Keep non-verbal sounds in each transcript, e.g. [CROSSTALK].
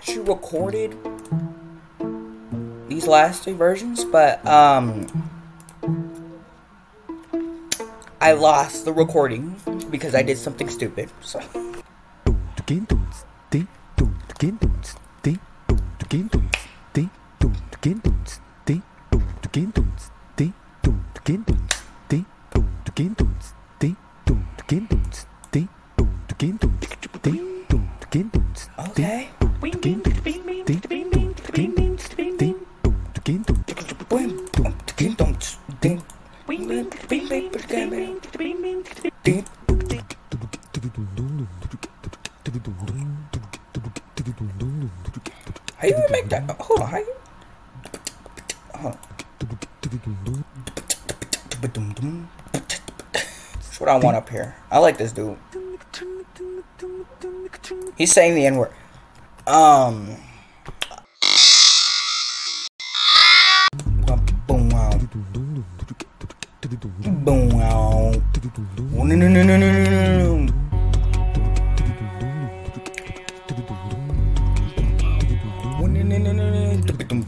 Actually recorded these last two versions, but, um, I lost the recording because I did something stupid, so. Okay. How you make that? Hold on. How you? That's what I want up here. I like this dude. He's saying the N word. Um.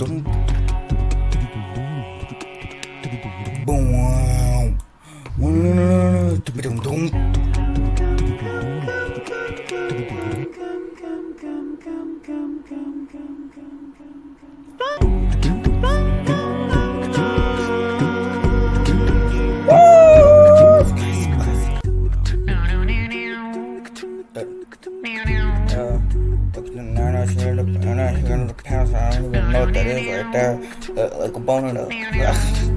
Boom Uh, like a bone in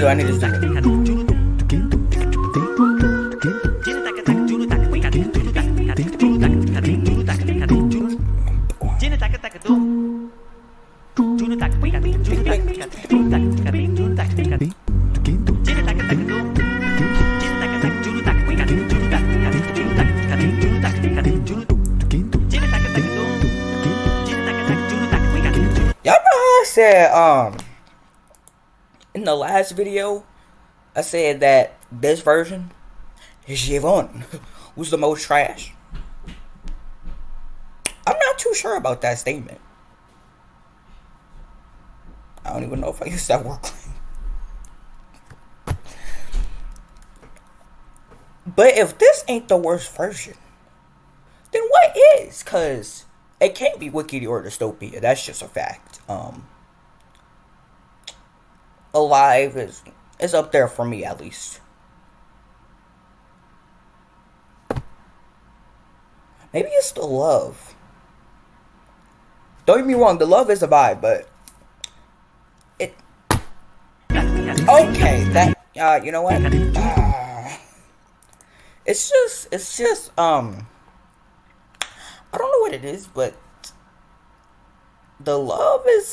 do, I need to do. Y'all know I said, um, last video, I said that this version, Jeevan, was the most trash. I'm not too sure about that statement. I don't even know if I used that word. But if this ain't the worst version, then what is? Cause it can't be Wiki or Dystopia. That's just a fact. Um, Alive is is up there for me at least. Maybe it's the love. Don't get me wrong, the love is a vibe, but it. Okay, that uh, you know what? Ah. It's just, it's just, um, I don't know what it is, but the love is,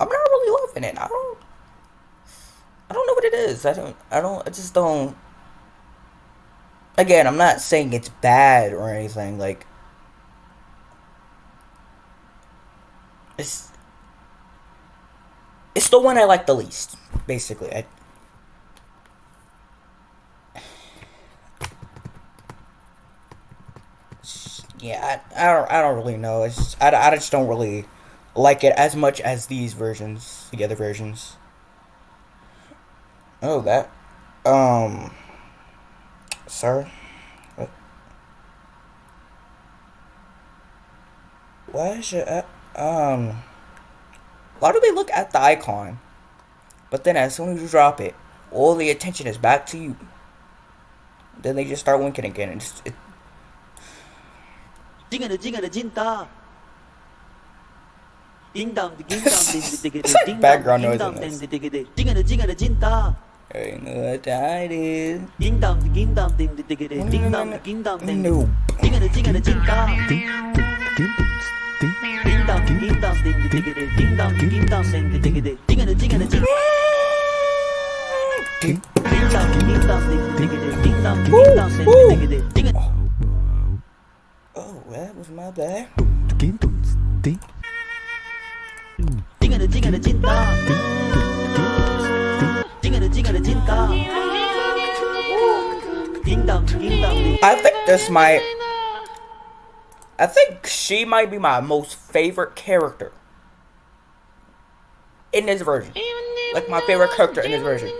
I'm not really loving it. I don't, I don't know what it is. I don't, I don't, I just don't. Again, I'm not saying it's bad or anything. Like, it's, it's the one I like the least, basically. I, [SIGHS] yeah, I, I don't I don't really know. It's I, I just don't really like it as much as these versions, the other versions. Oh, that, um, sir, what? Why is uh, um, why do they look at the icon, but then as soon as you drop it, all the attention is back to you. Then they just start winking again, and it's, it. Ding dong ding dong ding ding ding ding background noise dong in ding this. ding ding ding. Jingada jingada jinta. Know what that is. Ding dong ding dong ding ding ding ding ding dong ding dong ding. No. Jingada jingada jinta. Ding dong ding dong ding ding ding ding ding dong ding dong ding ding ding ding. Jingada jingada jinta. Ding dong ding dong ding ding ding ding ding dong ding dong ding ding ding ding. Oh, that was my bad. Jingada jingada jinta. Jingada jingada jinta. Ding dong ding dong. I think this might. I think she might be my most favorite character in this version. Like my favorite character in this version.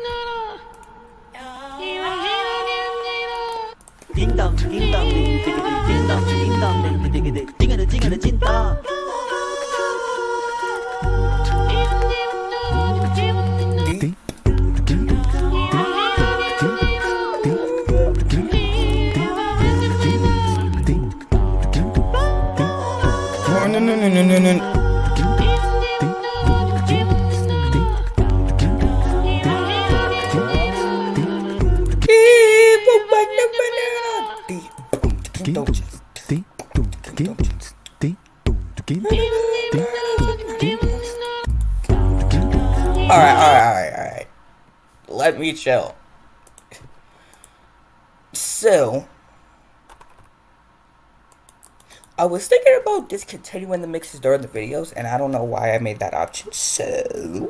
Ding dong, ding dong, ding ding ding ding dong, ding dong, ding ding ding ding, ding ding ding ding dong. No, no, no, no. Alright, alright, alright, alright. Let me chill. So, I was thinking about discontinuing the mixes during the videos, and I don't know why I made that option. So,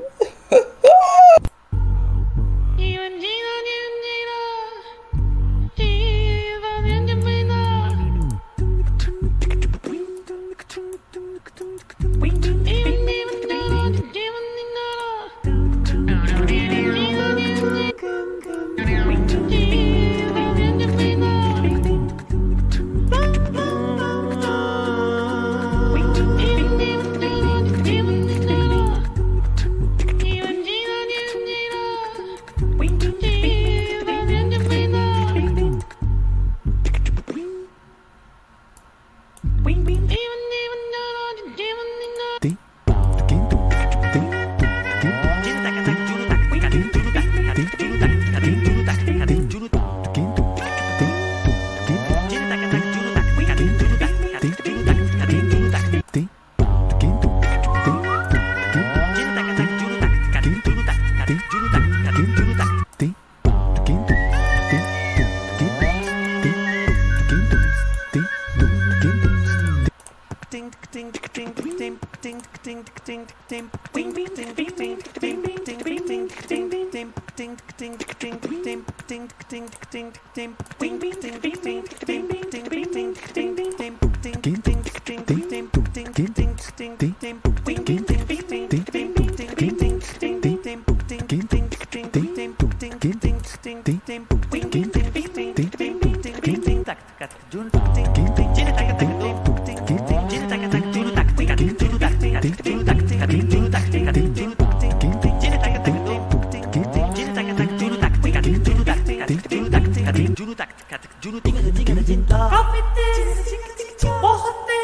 Juno tinga the tinga the ding dong.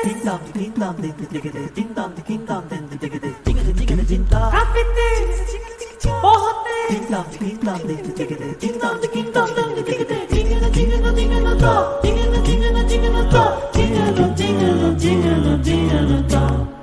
Ding dong the ding dong then the digga the ding dong the ding dong then the digga the tinga the tinga the ding dong. Ding dong the ding dong then the digga the ding dong the ding dong then the digga the tinga the tinga the tinga the dong. Tinga the tinga the tinga the dong. Tinga the tinga the tinga the tinga the dong.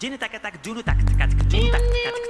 Jini tak tak junu tak tak junu tak tak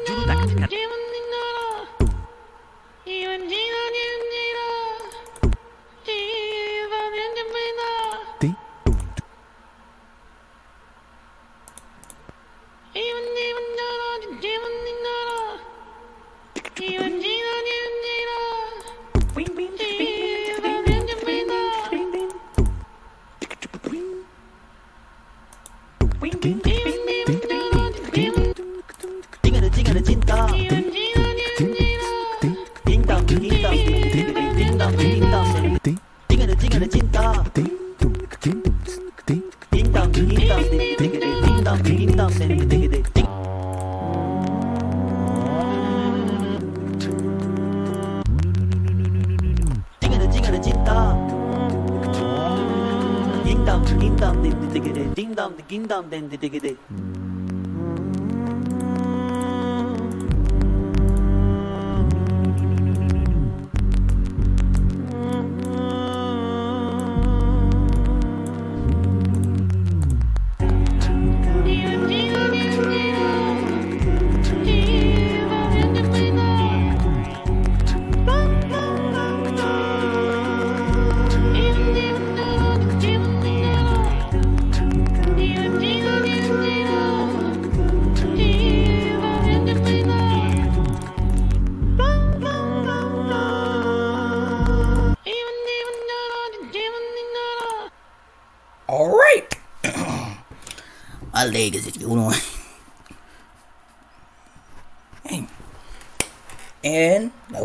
Adam dendidi gidi.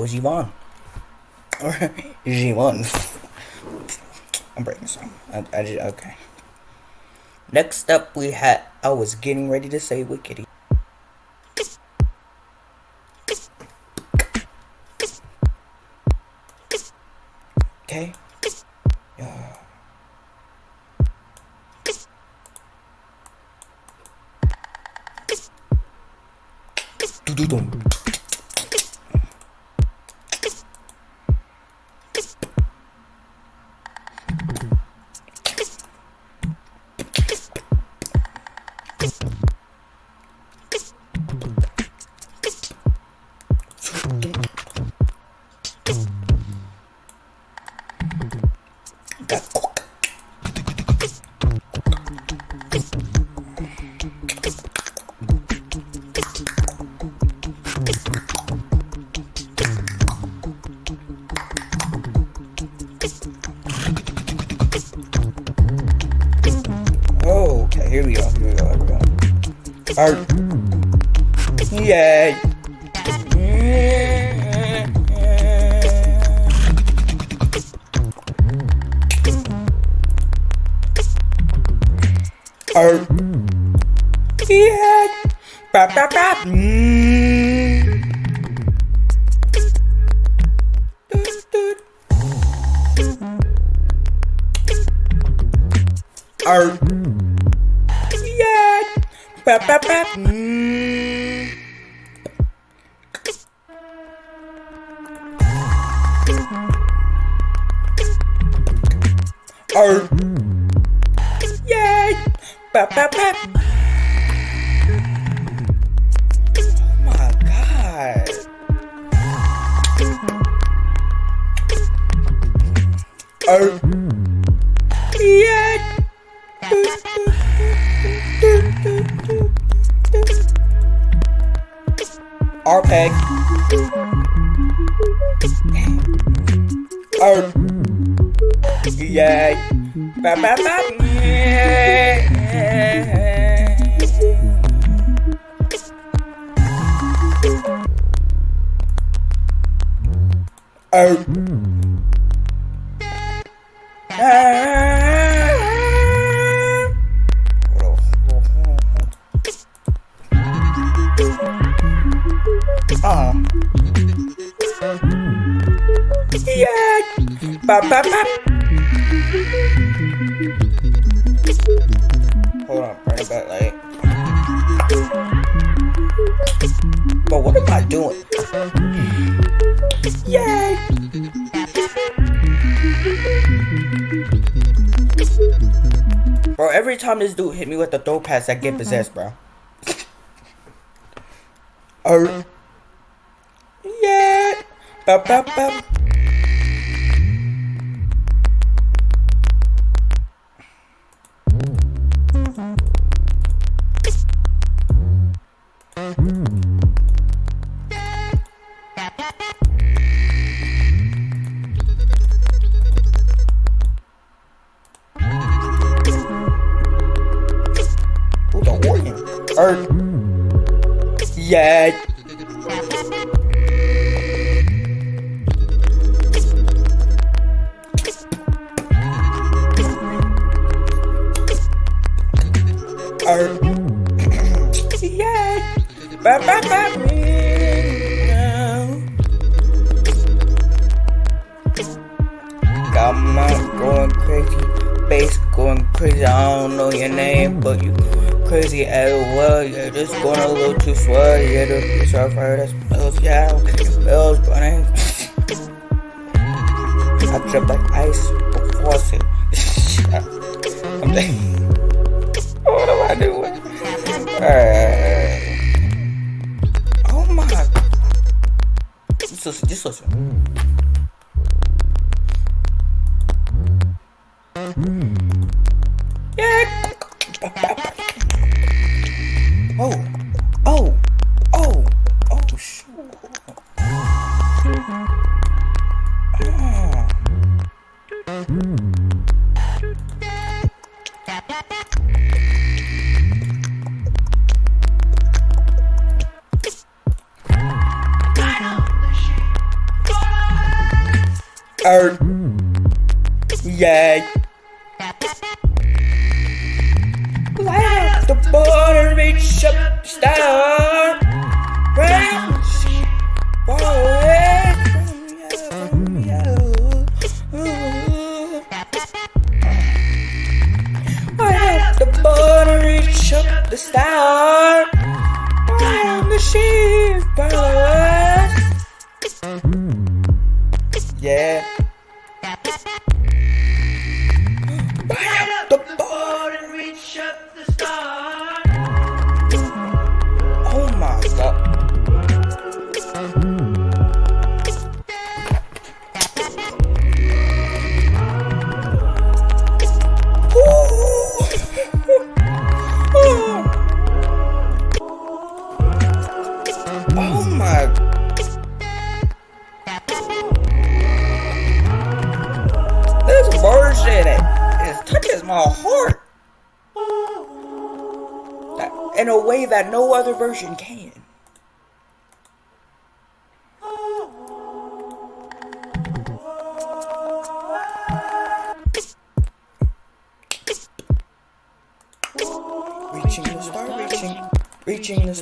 Was Yvonne. Or [LAUGHS] Yvonne. I'm breaking some. I, I just, okay. Next up, we had. I was getting ready to say Wekiddy. Alright. Time this dude hit me with the throw pass, I get mm-hmm. possessed, bro. [LAUGHS] Oh. Yeah. Ba ba ba. Er. [LAUGHS] Yeah. Ba ba ba. Got my going crazy, bass going crazy. I don't know your name, but you crazy as well. You're just going a little too slow. Yeah, the piece of fire that smells, yeah, bells burning. I drip like ice before I [LAUGHS] I'm like, I doing? Alright. Oh my. Just listen, just listen.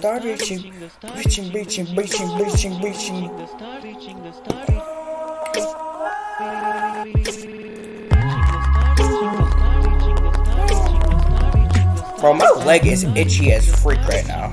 star reaching, reaching, reaching, reaching, reaching, reaching. Bro, my leg is itchy as freak right now.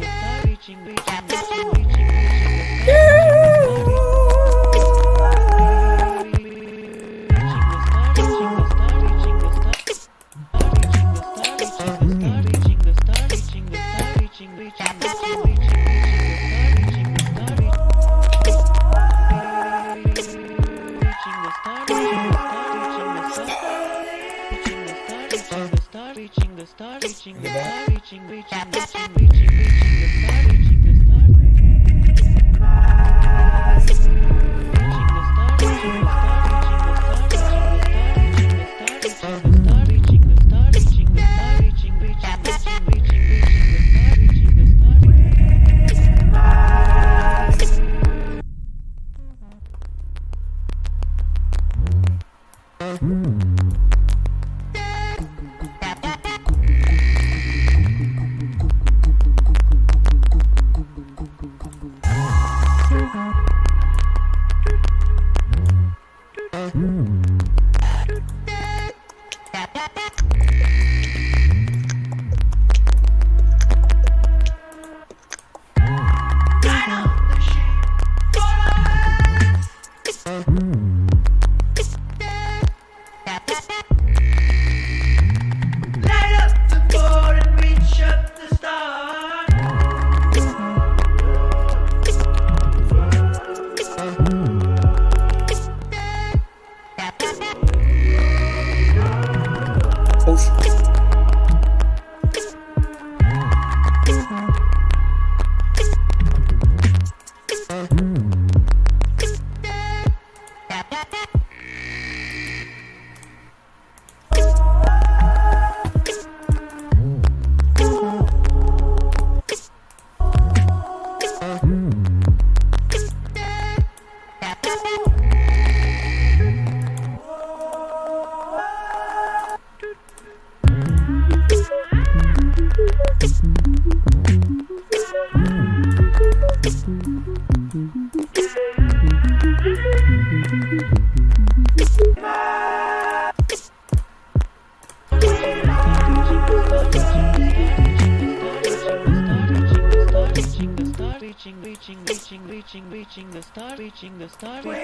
watching this time.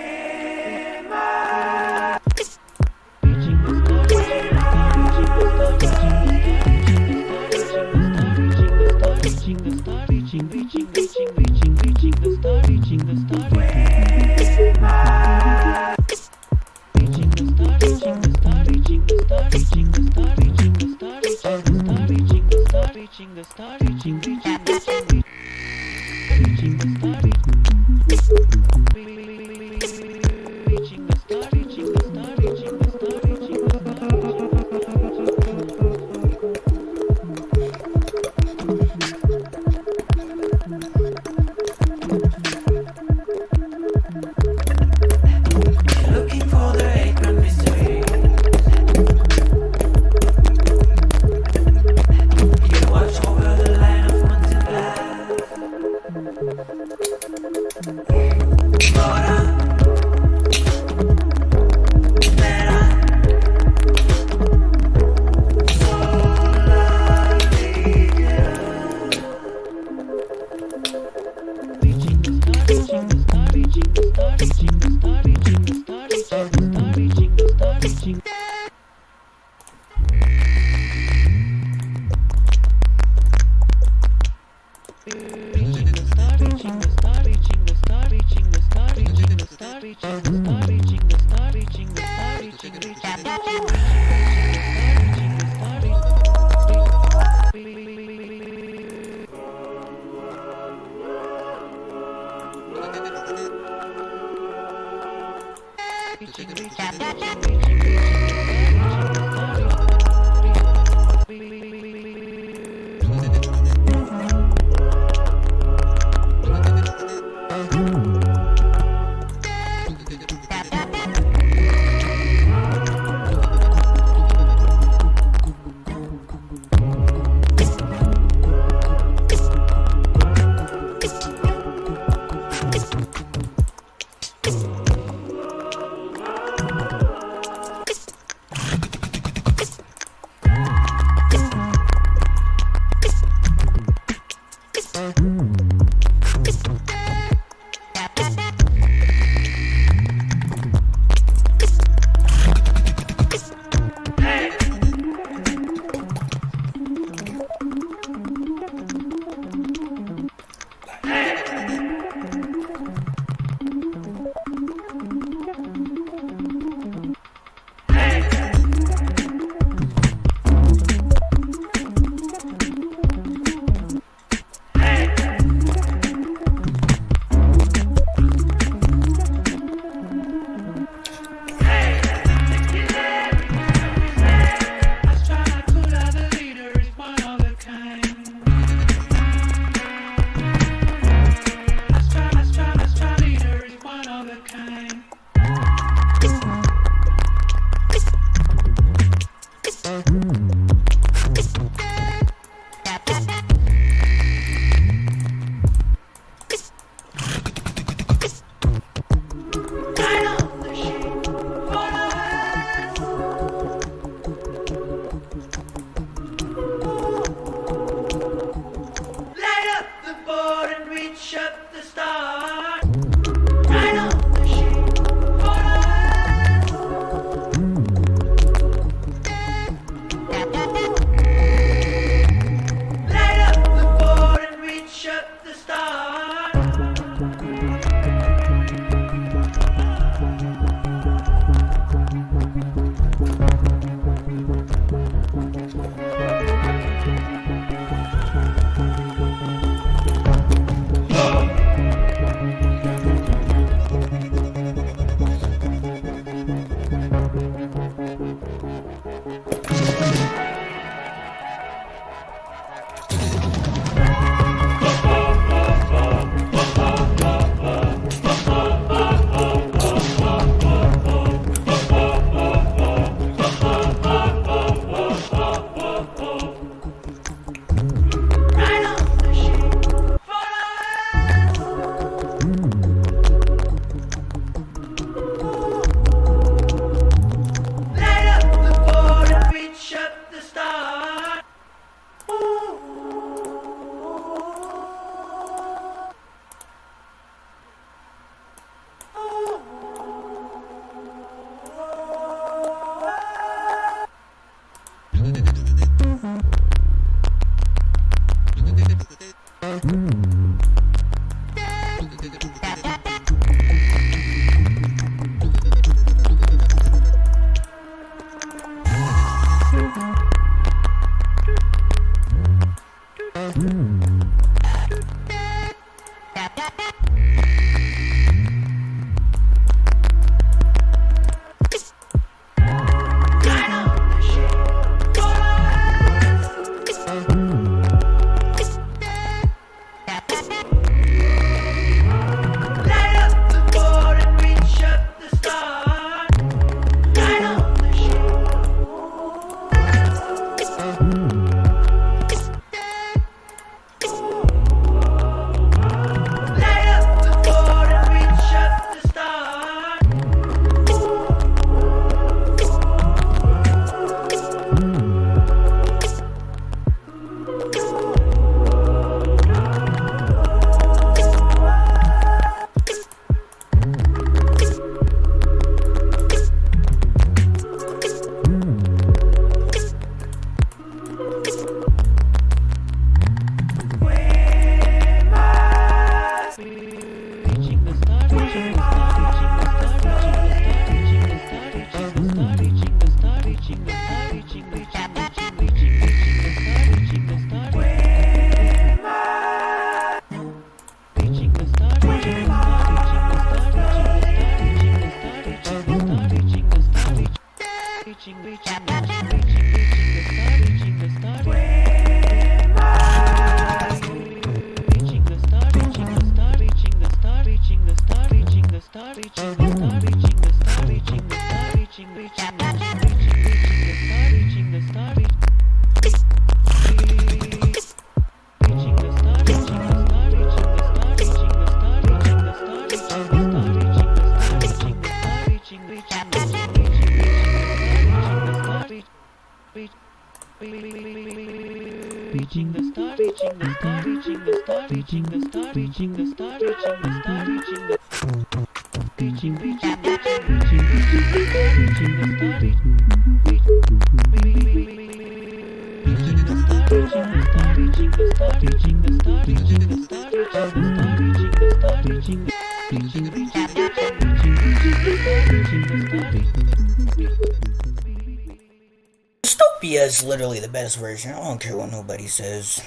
He is literally the best version. I don't care what nobody says.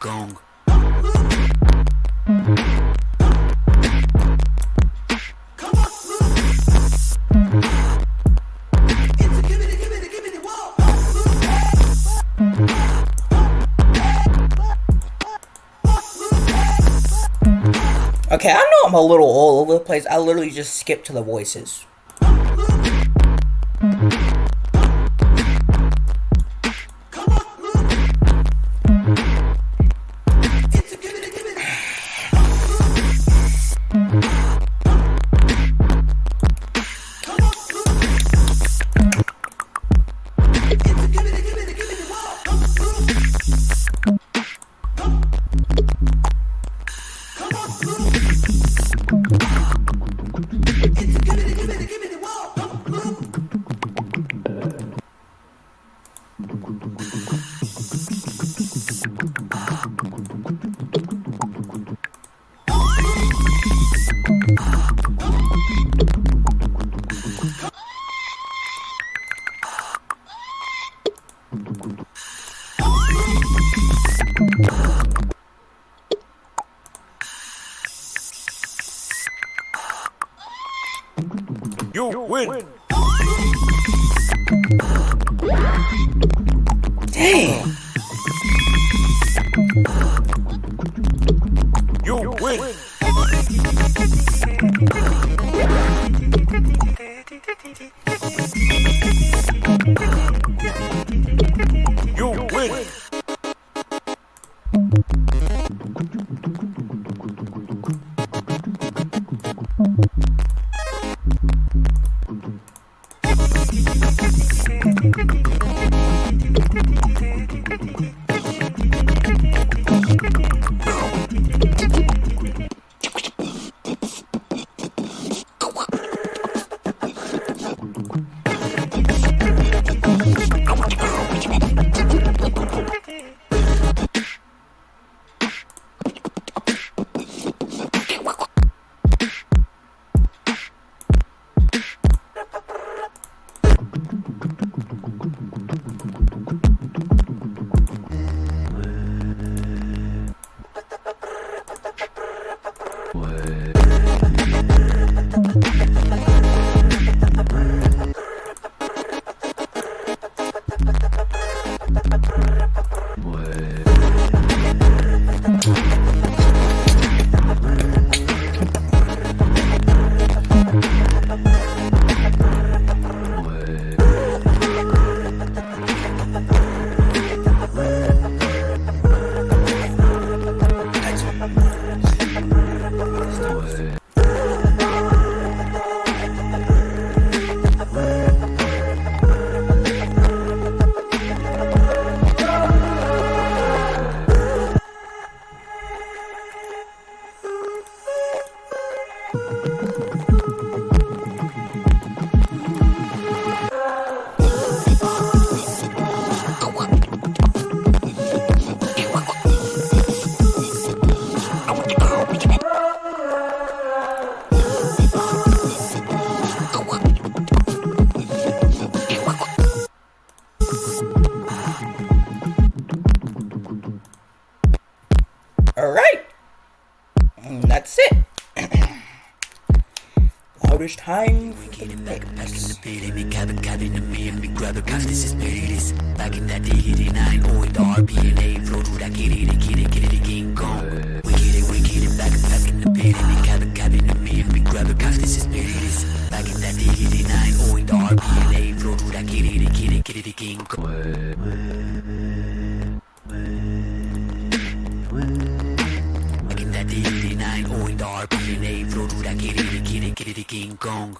gong. Okay, I know I'm a little all over the place. I literally just skipped to the voices. win. win. What? time for the mix. Back in the beat, me cabin, cabin to me, and me grab a cuff, this is Paris. Back in that diggity, nine, oh, and RBNA, flow through that kitty, the kitty, kitty, the King Kong. We get it, we get it, back, back in the beat, me cabin, cabin to me, and me grab a cuff, this is Paris. Back in that diggity, nine, oh, and RBNA, flow through that kitty, the kitty, kitty, the King Kong. Back in that diggity, nine, oh, and RBNA, flow through that kitty. Kitty King Kong.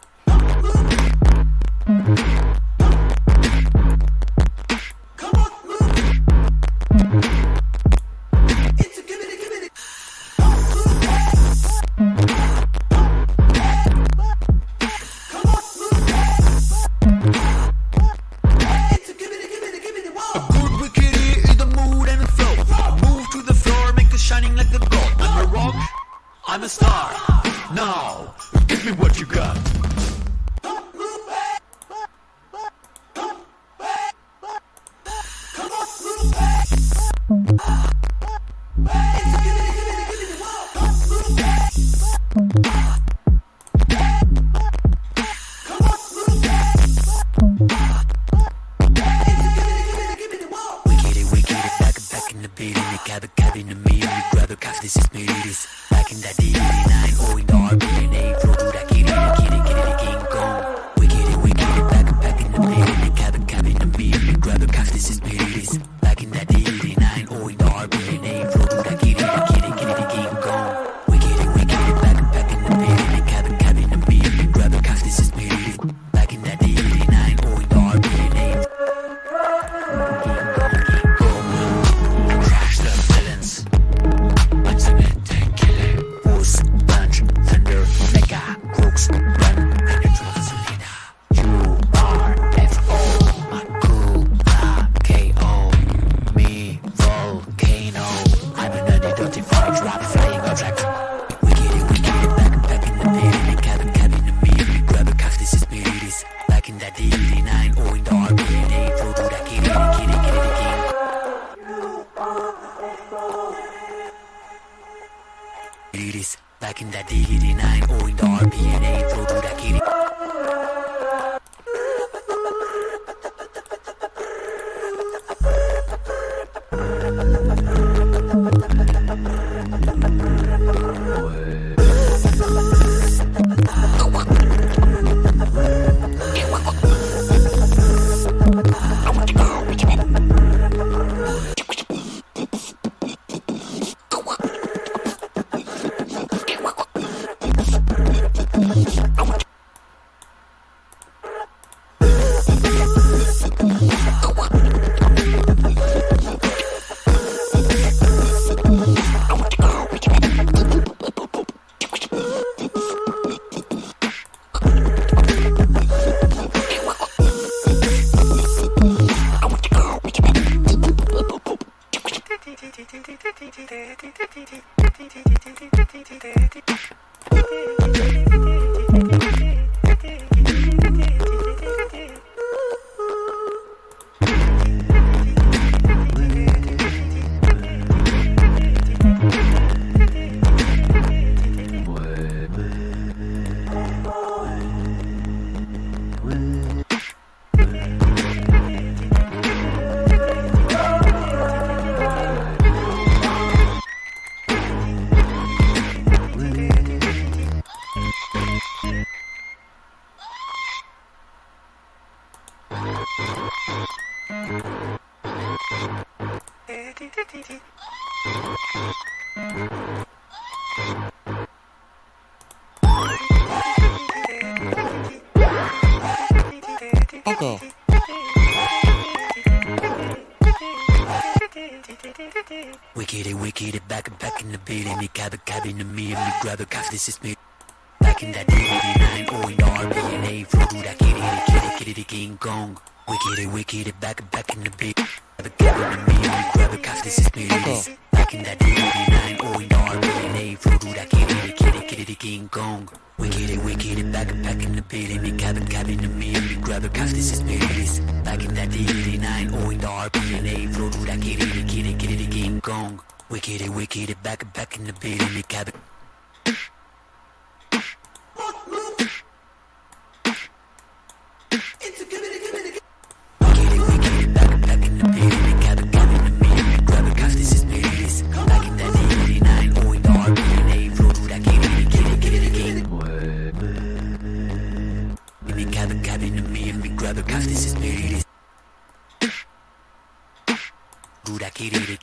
having a meal grab a coffee, this me. Back in that day, 89, oh in the RBNA Flow to that kitty, kitty, kitty, kitty, King Kong Wickedy, wickedy, back, back in the beat. Grab a cabin, a meal, grab a coffee, this me. Back in that day, 89, oh in the RBNA Flow to that kitty, kitty, kitty, King Kong Wicked it, wicked it, back, back in the beat, and me, cabin, cabin, to me, grab a cause this is me, this. Back in that D89, O and R, B and A, flow through that kitty, kitty, King Kong. Wicked it, get it gone. wicked it, back, back in the beat, and me, cabin.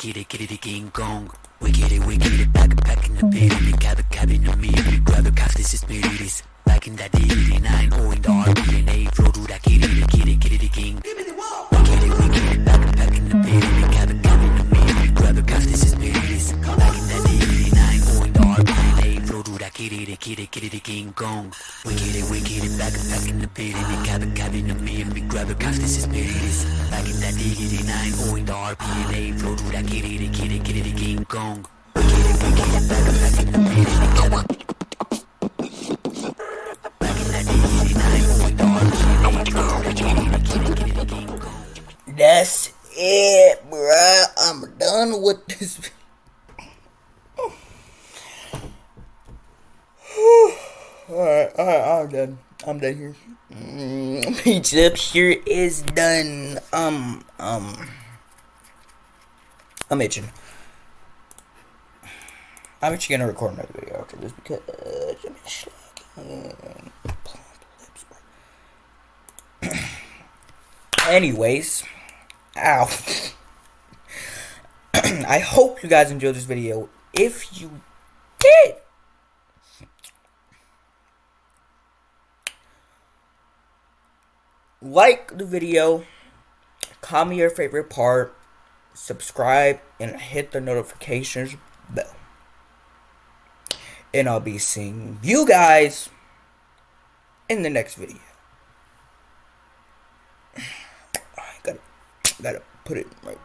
King Kong. Wicked it, wicked it, back, back in the pit, and the cabin, to me, and we grab it, cause this is me, this. Back in that D89, O and R, B and A, flow through that kitty, kitty, kitty, king. Wicked it, wicked it, back, back in the pit, and the kitty, kitty, kitty, King Kong. Wicked it, wicked it, back, back in the pit, and the cabin, cabin, to me, and we grab it, cause this is me. Back in that D89, O and R, B and A, flow through that kitty, kitty, kitty, King Kong. Wicked it, wicked it, back, back in the pit, and the cabin. Back in that D89, O and R, B and A, flow through that kitty, kitty, kitty, King Kong. That's it, bruh. I'm done with this. Alright, alright, I'm done. I'm done here. [LAUGHS] Mm, up here is done. Um, um. I'm itching. I'm actually gonna record another video after this because I'm. [CLEARS THROAT] Anyways, ow. [CLEARS THROAT] I hope you guys enjoyed this video. If you did, like the video, comment your favorite part, subscribe, and hit the notifications bell. And I'll be seeing you guys in the next video. [SIGHS] I gotta, gotta put it right